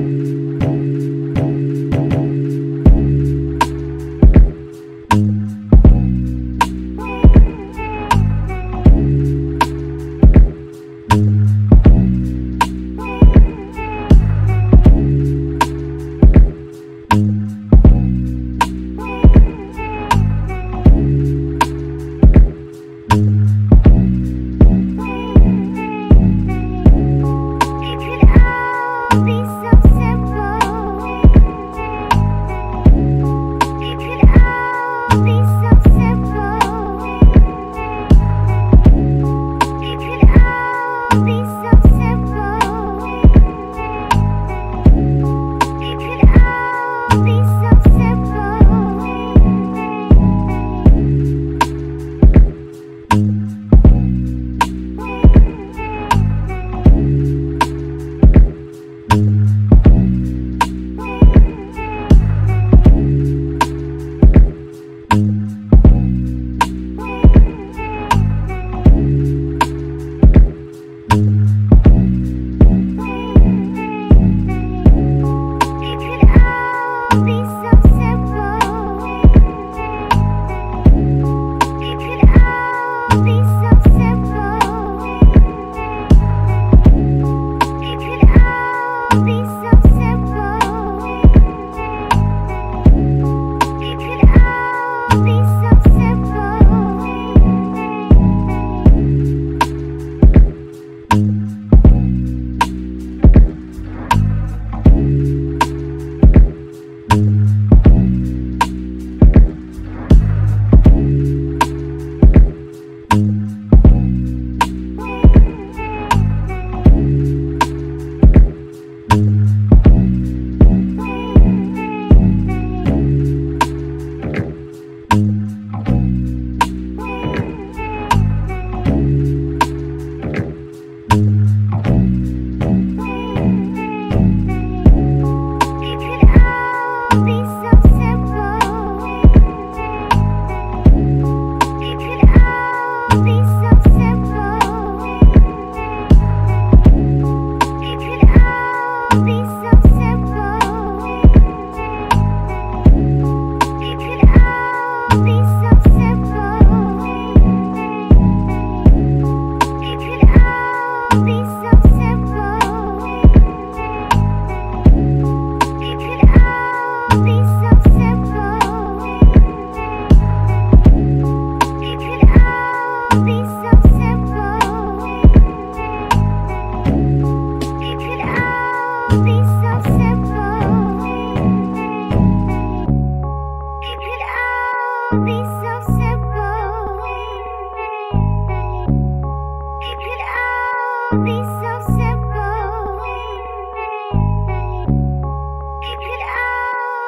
home.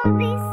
all be